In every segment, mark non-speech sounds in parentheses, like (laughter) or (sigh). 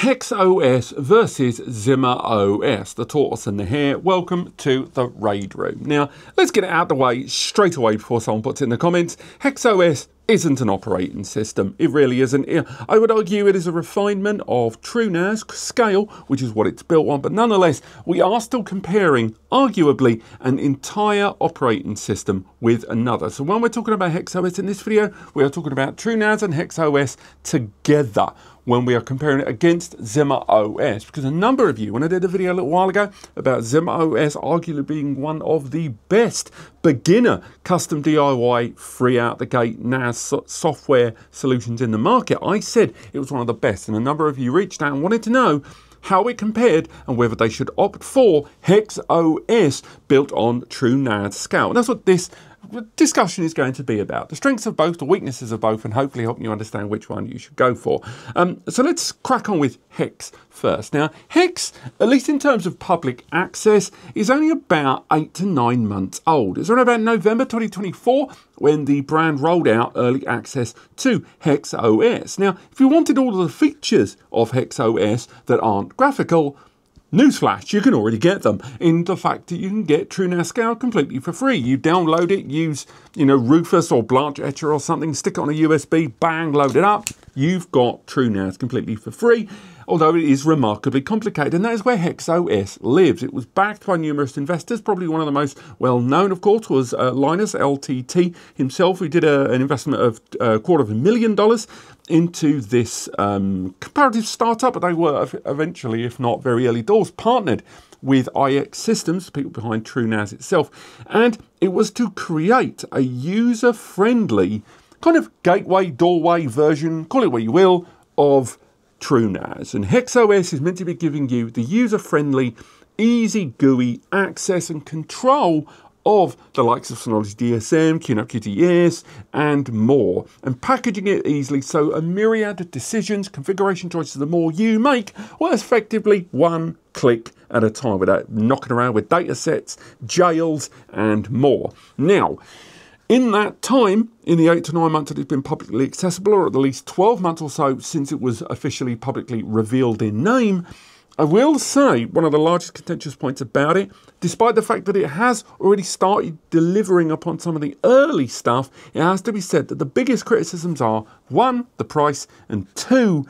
Hex OS versus Zima OS, the tortoise and the hare. Welcome to the Raid Room. Now, let's get it out of the way straight away before someone puts in the comments. Hex OS isn't an operating system. It really isn't. I would argue it is a refinement of TrueNAS scale, which is what it's built on, but nonetheless, we are still comparing, arguably, an entire operating system with another. So when we're talking about HexOS in this video, we are talking about TrueNAS and HexOS together when we are comparing it against Zima OS. Because a number of you, when I did a video a little while ago about Zima OS arguably being one of the best beginner custom DIY free out the gate NAS software solutions in the market, I said it was one of the best. And a number of you reached out and wanted to know how it compared and whether they should opt for Hex OS built on TrueNAS scale. And that's what this discussion is going to be about the strengths of both, the weaknesses of both, and hopefully helping you understand which one you should go for. Um, so let's crack on with Hex first. Now, Hex, at least in terms of public access, is only about eight to nine months old. It's around about November 2024 when the brand rolled out early access to Hex OS. Now, if you wanted all of the features of Hex OS that aren't graphical, Newsflash, you can already get them in the fact that you can get TrueNAS Scale completely for free. You download it, use, you know, Rufus or Balena Etcher or something, stick it on a USB, bang, load it up. You've got TrueNAS completely for free although it is remarkably complicated, and that is where HexOS lives. It was backed by numerous investors. Probably one of the most well known, of course, was uh, Linus LTT himself, who did a, an investment of uh, a quarter of a million dollars into this um, comparative startup, but they were eventually, if not very early doors, partnered with IX Systems, people behind TrueNAS itself, and it was to create a user friendly kind of gateway, doorway version, call it what you will, of TrueNAS. And HexOS is meant to be giving you the user-friendly, easy GUI access and control of the likes of Synology DSM, QNAP QTS, and more, and packaging it easily so a myriad of decisions, configuration choices, the more you make, well, effectively one click at a time without knocking around with data sets, jails, and more. Now, in that time, in the eight to nine months that it's been publicly accessible, or at least 12 months or so since it was officially publicly revealed in name, I will say one of the largest contentious points about it, despite the fact that it has already started delivering upon some of the early stuff, it has to be said that the biggest criticisms are one, the price, and two,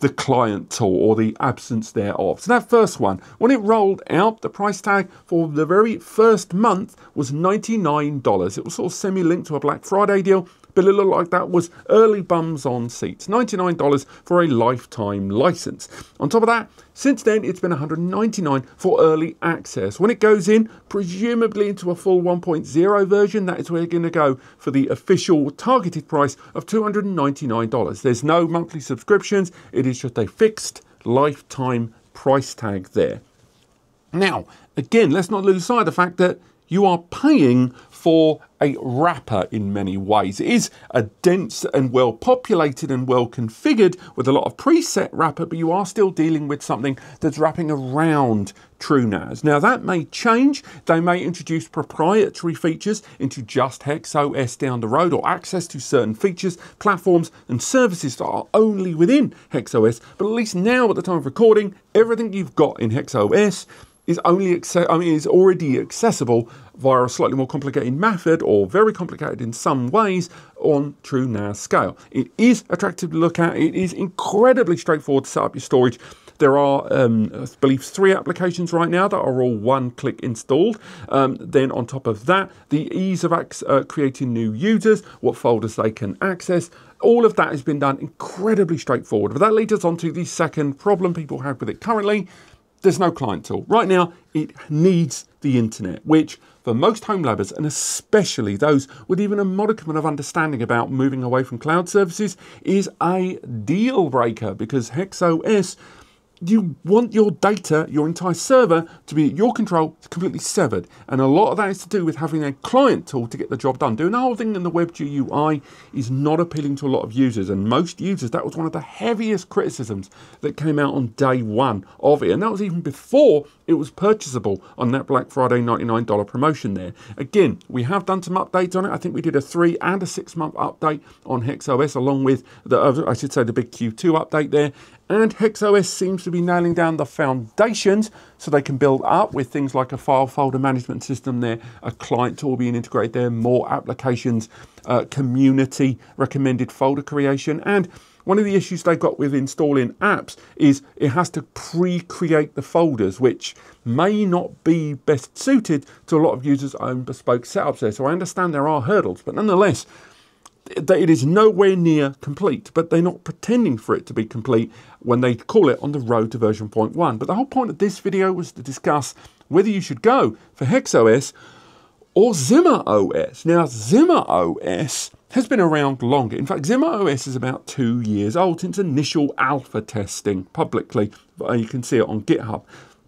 the client tool or the absence thereof. So that first one, when it rolled out, the price tag for the very first month was $99. It was sort of semi-linked to a Black Friday deal, looked like that was early bums on seats. $99 for a lifetime license. On top of that, since then it's been $199 for early access. When it goes in, presumably into a full 1.0 version, that is where you're going to go for the official targeted price of $299. There's no monthly subscriptions, it is just a fixed lifetime price tag there. Now, again, let's not lose sight of the fact that you are paying for a wrapper in many ways. It is a dense and well populated and well configured with a lot of preset wrapper, but you are still dealing with something that's wrapping around TrueNAS. Now that may change. They may introduce proprietary features into just HexOS down the road or access to certain features, platforms and services that are only within HexOS. But at least now at the time of recording, everything you've got in HexOS is only I mean is already accessible via a slightly more complicated method or very complicated in some ways on TrueNAS scale. It is attractive to look at. It is incredibly straightforward to set up your storage. There are, um, I believe, three applications right now that are all one-click installed. Um, then on top of that, the ease of uh, creating new users, what folders they can access, all of that has been done incredibly straightforward. But that leads us on to the second problem people have with it currently, there's no client tool. Right now, it needs the internet, which for most home labbers, and especially those with even a modicum of understanding about moving away from cloud services, is a deal breaker because HexOS you want your data, your entire server, to be at your control, completely severed. And a lot of that is to do with having a client tool to get the job done. Doing the whole thing in the Web GUI is not appealing to a lot of users. And most users, that was one of the heaviest criticisms that came out on day one of it. And that was even before it was purchasable on that Black Friday $99 promotion there. Again, we have done some updates on it. I think we did a three and a six month update on HexOS along with the, I should say, the big Q2 update there. And HexOS seems to be nailing down the foundations so they can build up with things like a file folder management system there, a client tool being integrated there, more applications, uh, community recommended folder creation, and one of the issues they've got with installing apps is it has to pre-create the folders, which may not be best suited to a lot of users' own bespoke setups there. So I understand there are hurdles, but nonetheless, it is nowhere near complete, but they're not pretending for it to be complete when they call it on the road to version 0.1. But the whole point of this video was to discuss whether you should go for HexOS or Zima OS. Now, Zima OS has been around longer. In fact, Zima OS is about two years old since initial alpha testing publicly. You can see it on GitHub.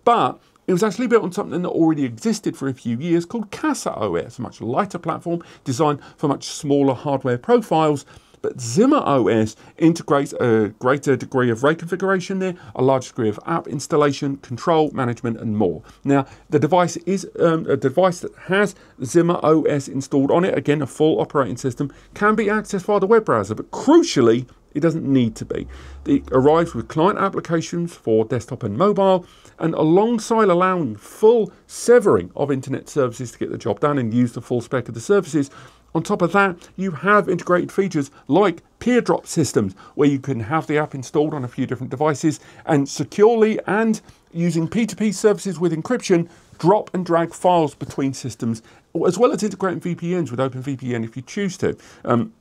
But it was actually built on something that already existed for a few years called Casa OS, a much lighter platform designed for much smaller hardware profiles. But Zima OS integrates a greater degree of RAID configuration there, a large degree of app installation, control, management, and more. Now, the device is um, a device that has Zima OS installed on it. Again, a full operating system can be accessed via the web browser, but crucially, it doesn't need to be. It arrives with client applications for desktop and mobile, and alongside allowing full severing of internet services to get the job done and use the full spec of the services, on top of that, you have integrated features like peer drop systems, where you can have the app installed on a few different devices and securely and using P2P services with encryption, drop and drag files between systems, as well as integrating VPNs with OpenVPN if you choose to. Um,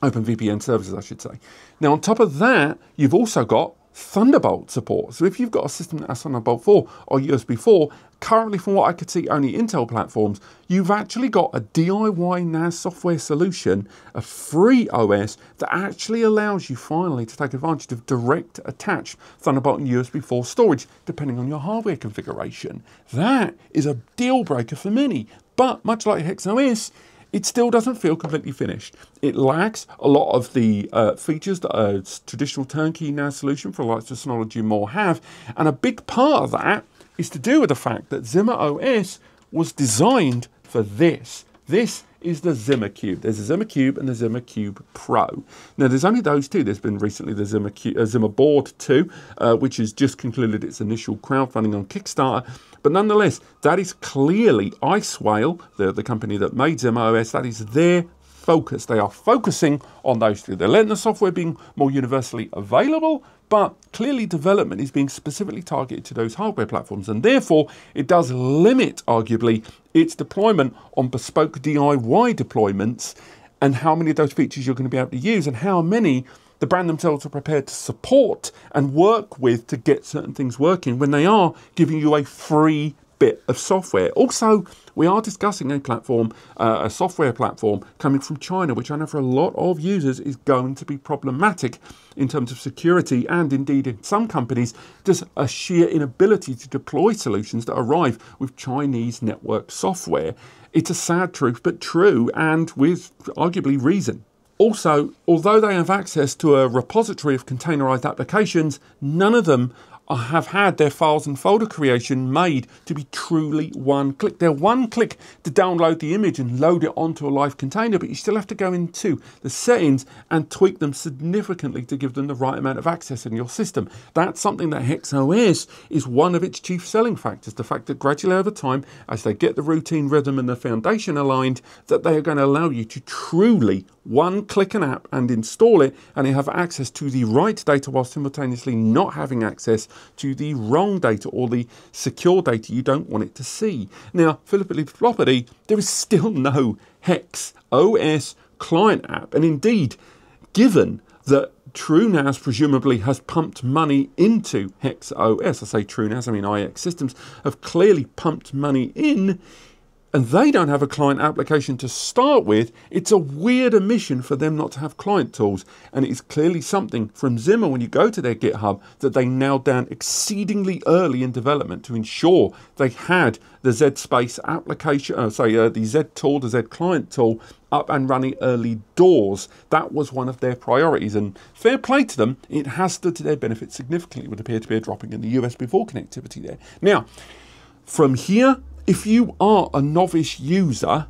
OpenVPN services, I should say. Now, on top of that, you've also got Thunderbolt support. So if you've got a system that has Thunderbolt 4 or USB 4, currently from what I could see only Intel platforms, you've actually got a DIY NAS software solution, a free OS that actually allows you finally to take advantage of direct attached Thunderbolt and USB 4 storage, depending on your hardware configuration. That is a deal breaker for many, but much like HexOS, it still doesn't feel completely finished. It lacks a lot of the uh, features that a traditional turnkey NAS solution for likes of Synology more have, and a big part of that is to do with the fact that Zima OS was designed for this. This is the Zima Cube. There's a Zima Cube and the Zima Cube Pro. Now, there's only those two. There's been recently the Zima, Cube, uh, Zima Board 2, uh, which has just concluded its initial crowdfunding on Kickstarter, but nonetheless, that is clearly Icewhale, the, the company that made Zima OS, that is their focus. They are focusing on those two. They're letting the software being more universally available, but clearly development is being specifically targeted to those hardware platforms, and therefore it does limit, arguably, its deployment on bespoke DIY deployments and how many of those features you're going to be able to use and how many the brand themselves are prepared to support and work with to get certain things working when they are giving you a free bit of software. Also, we are discussing a platform, uh, a software platform coming from China, which I know for a lot of users is going to be problematic in terms of security and indeed in some companies, just a sheer inability to deploy solutions that arrive with Chinese network software. It's a sad truth, but true, and with arguably reason. Also, although they have access to a repository of containerized applications, none of them have had their files and folder creation made to be truly one click. They're one click to download the image and load it onto a live container, but you still have to go into the settings and tweak them significantly to give them the right amount of access in your system. That's something that HexOS is one of its chief selling factors. The fact that gradually over time, as they get the routine rhythm and the foundation aligned, that they are going to allow you to truly one click an app and install it and you have access to the right data while simultaneously not having access to the wrong data or the secure data you don't want it to see. Now, flippity floppity, there is still (laughs) no Hex OS client app. And indeed, given that TrueNAS presumably has pumped money into Hex OS, I say TrueNAS, I mean IX Systems, have clearly pumped money in, and they don't have a client application to start with, it's a weird omission for them not to have client tools. And it's clearly something from Zima when you go to their GitHub that they nailed down exceedingly early in development to ensure they had the Z Space application, uh, say uh, the Z tool, the Z client tool up and running early doors. That was one of their priorities, and fair play to them, it has stood to their benefit significantly with the peer to peer dropping and the USB 4 connectivity there. Now, from here if you are a novice user,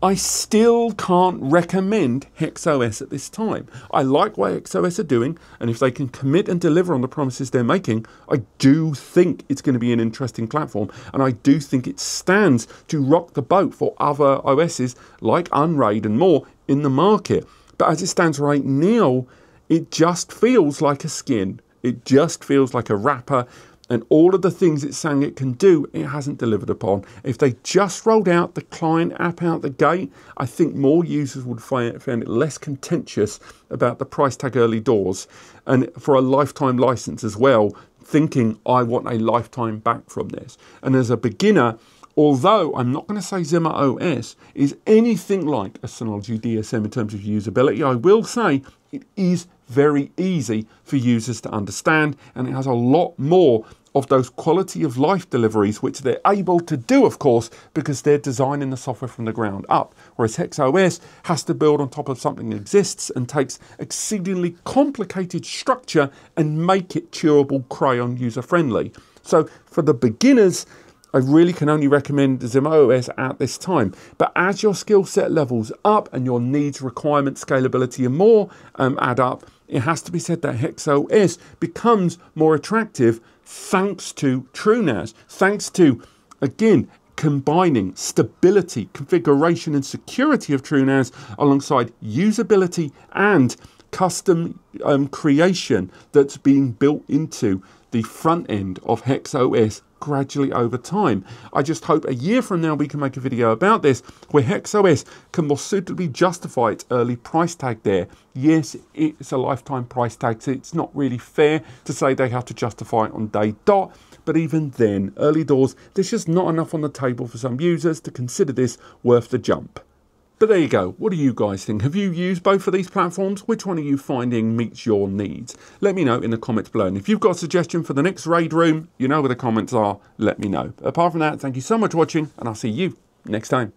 I still can't recommend HexOS at this time. I like what HexOS are doing, and if they can commit and deliver on the promises they're making, I do think it's going to be an interesting platform, and I do think it stands to rock the boat for other OSs like Unraid and more in the market. But as it stands right now, it just feels like a skin. It just feels like a wrapper and all of the things it's saying it can do, it hasn't delivered upon. If they just rolled out the client app out the gate, I think more users would find it, less contentious about the price tag early doors and for a lifetime license as well, thinking I want a lifetime back from this. And as a beginner, although I'm not going to say Zima OS is anything like a Synology DSM in terms of usability, I will say it is very easy for users to understand and it has a lot more of those quality of life deliveries, which they're able to do, of course, because they're designing the software from the ground up. Whereas HexOS has to build on top of something that exists and takes exceedingly complicated structure and make it chewable crayon user friendly. So for the beginners, I really can only recommend Zima OS at this time. But as your skill set levels up and your needs, requirements, scalability, and more um, add up, it has to be said that HexOS becomes more attractive thanks to TrueNAS, thanks to, again, combining stability, configuration, and security of TrueNAS alongside usability and custom um, creation that's being built into the front end of HexOS gradually over time. I just hope a year from now we can make a video about this where HexOS can more suitably justify its early price tag there. Yes, it's a lifetime price tag, so it's not really fair to say they have to justify it on day dot. But even then, early doors, there's just not enough on the table for some users to consider this worth the jump. But there you go. What do you guys think? Have you used both of these platforms? Which one are you finding meets your needs? Let me know in the comments below. And if you've got a suggestion for the next raid room, you know where the comments are. Let me know. Apart from that, thank you so much for watching, and I'll see you next time.